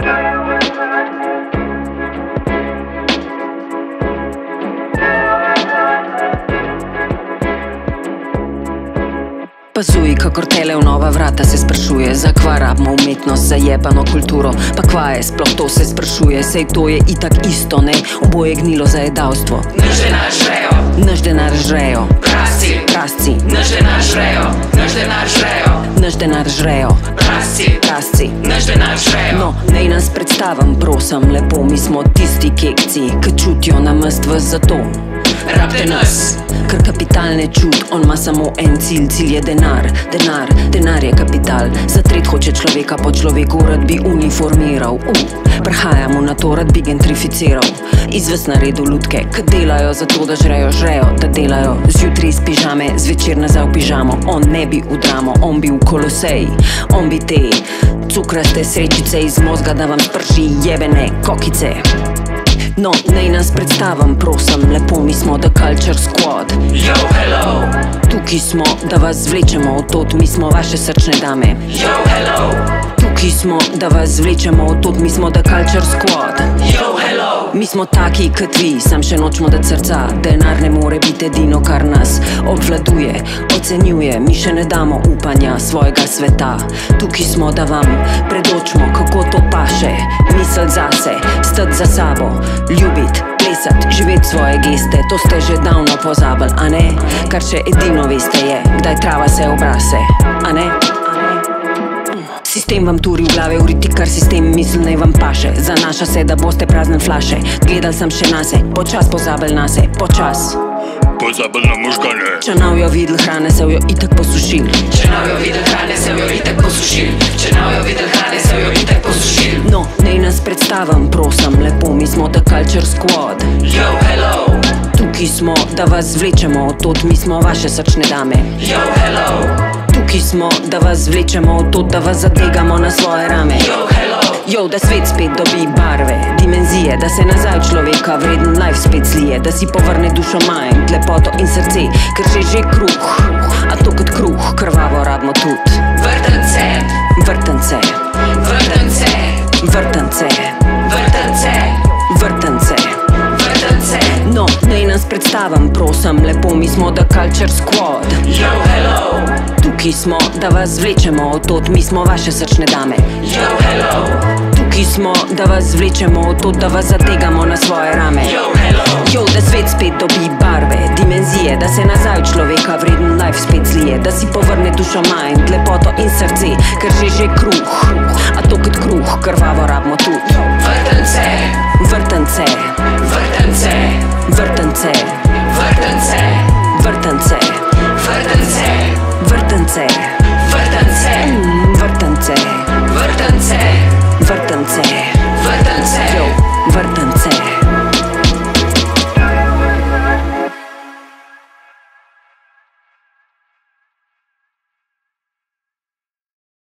Thank you. Pazuj, kakor tele v nova vrata se sprašuje, zakaj rabimo umetnost, zajebano kulturo. Pa kva je, sploh to se sprašuje, sej to je itak isto, ne, oboje gnilo za jedavstvo. Naš denar žrejo, Naš denar žrejo, prasci, prasci, naš denar žrejo, naš denar žrejo, naš denar žrejo, prasci, prasci. naš denar žrejo. No, naj nas predstavim, prosim, lepo, mi smo tisti kekci, ki čutijo na mest v Rabte nas, Ker kapital ne čut, on ima samo en cilj, cilj je denar, denar, denar je kapital. Zatret hoče človeka po človeku, rad bi uniformiral. Uh, prehajamo na to, rad bi gentrificiral. Izves naredil lutke, ki delajo zato, da žrejo, žrejo, da delajo. Zjutraj iz pižame, zvečer nazaj v pižamo. On ne bi v dramo, on bi v kolosej, on bi te cukraste srečice iz mozga, da vam sprši jebene kokice. No, naj nas predstavim, prosim, lepo mi smo The Culture Squad. yo hello, Tukaj smo, da vas vlečemo od tod, mi smo vaše srčne dame. yo hello, Tukaj smo, da vas vlečemo od tod, mi smo The Culture Squad. yo hello, Mi smo taki kot vi, sam še nočemo da srca. Denar ne more biti edino, kar nas obvladuje, ocenjuje. Mi še ne damo upanja svojega sveta. Tukaj smo, da vam predočimo, kako to paše. Misel zase, stati za sabo. Plesati, živeti svoje geste, to ste že davno pozabili, a ne? Kar še edino veste je, kdaj trava se obrase, a ne? Sistem vam turi v glave, uriti kar sistem misli naj vam paše. Zanaša se, da boste prazne flaše. Gledal sem še nase, počas pozabil nase, počas. Pozabil na možgane. Če nav jo videl hrane, se jo itak posušil. če nav jo videl predstavim, prosim, lepo, mi smo The Culture Squad. Yo hello, Tukaj smo, da vas vlečemo od tod, mi smo vaše srčne dame. yo hello, Tukaj smo, da vas vlečemo od tod, da vas zategamo na svoje rame. yo hello, Jo, da svet spet dobi barve, dimenzije, da se nazaj človeka vreden life spet slije, da si povrne dušo mind, lepoto in srce, ker že že kruh, a to kot kruh, krvavo rabimo tudi. vrtance, Vrtance, vrtance, vrtance, vrtance, nas predstavim, prosim, lepo mi smo The Culture Squad. yo hello, Tukaj smo, da vas vlečemo od tod, mi smo vaše srčne dame. yo hello, Tukaj smo, da vas vlečemo od tod, da vas zategamo na svoje rame. yo hello, Jo, da svet spet dobi barve, dimenzije, da se nazaj človeka vreden life spet zlije, da si povrne dušo mind, lepoto in srce, ker že že kruh, a to kot kruh, krvavo rabimo tudi. importante.